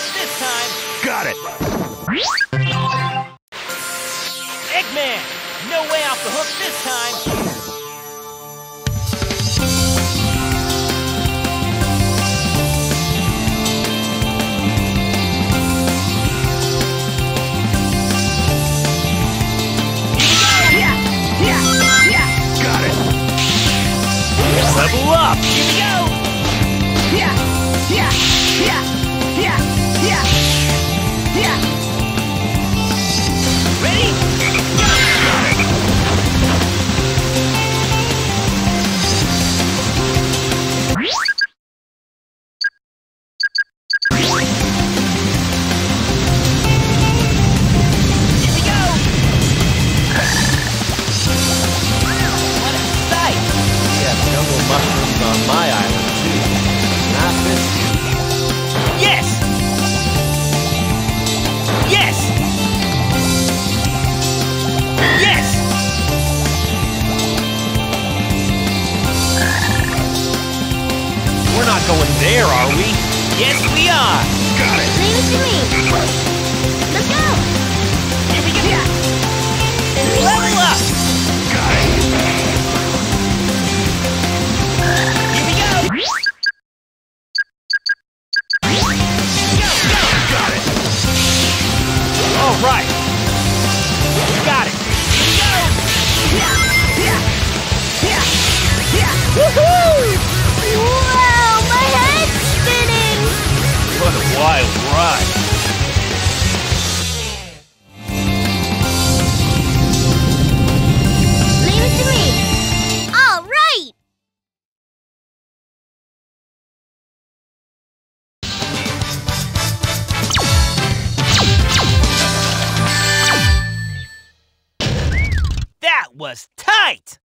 up this time. Got it. Eggman, no way off the hook this time. Level up! Here we go! Yeah! Yeah! Yeah! Yeah! On my island, too. Not this Yes! Yes! Yes! We're not going there, are we? Yes, we are! Got it! Leave it to me. Right! Was tight!